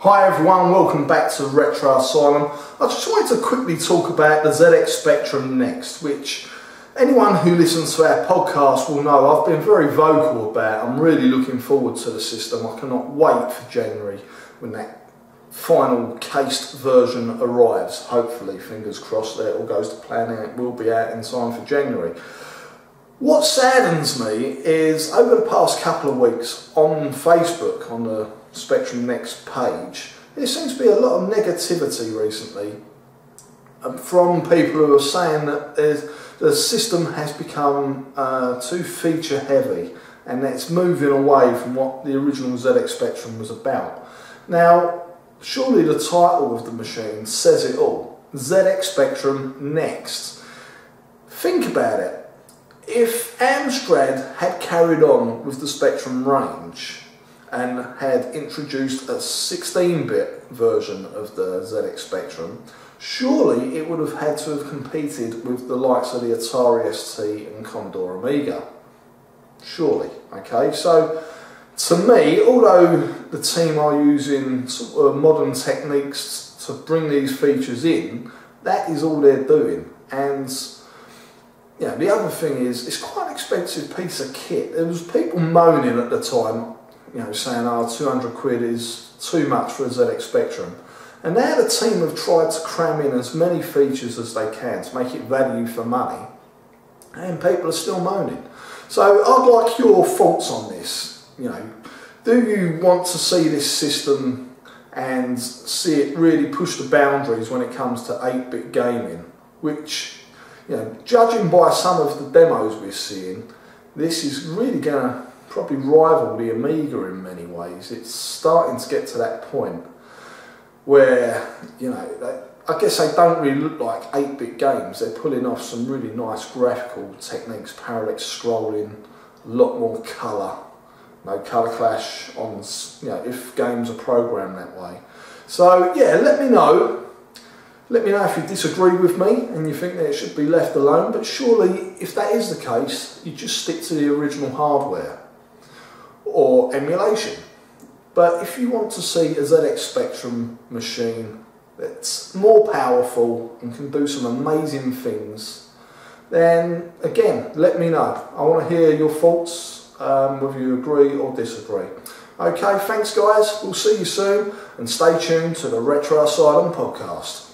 Hi everyone, welcome back to Retro Asylum. I just wanted to quickly talk about the ZX Spectrum Next, which anyone who listens to our podcast will know I've been very vocal about. I'm really looking forward to the system. I cannot wait for January when that final cased version arrives. Hopefully, fingers crossed that it all goes to plan and it will be out in time for January. What saddens me is over the past couple of weeks on Facebook, on the Spectrum Next page, there seems to be a lot of negativity recently um, from people who are saying that the system has become uh, too feature heavy and that it's moving away from what the original ZX Spectrum was about. Now, surely the title of the machine says it all. ZX Spectrum Next. Think about it. If Amstrad had carried on with the Spectrum range, and had introduced a 16-bit version of the ZX Spectrum, surely it would have had to have competed with the likes of the Atari ST and Commodore Amiga. Surely, okay? So, to me, although the team are using sort of modern techniques to bring these features in, that is all they're doing. And yeah, the other thing is, it's quite an expensive piece of kit. There was people moaning at the time, you know, saying, oh, 200 quid is too much for a ZX Spectrum. And now the team have tried to cram in as many features as they can to make it value for money. And people are still moaning. So I'd like your thoughts on this. You know, do you want to see this system and see it really push the boundaries when it comes to 8-bit gaming? Which, you know, judging by some of the demos we're seeing, this is really going to probably rival the Amiga in many ways. It's starting to get to that point where, you know, they, I guess they don't really look like 8-bit games. They're pulling off some really nice graphical techniques, parallax scrolling, a lot more colour, no colour clash on, you know, if games are programmed that way. So, yeah, let me know let me know if you disagree with me and you think that it should be left alone, but surely if that is the case, you just stick to the original hardware or emulation. But if you want to see a ZX Spectrum machine that's more powerful and can do some amazing things, then again, let me know. I want to hear your thoughts, um, whether you agree or disagree. Okay, thanks guys, we'll see you soon and stay tuned to the Retro Asylum podcast.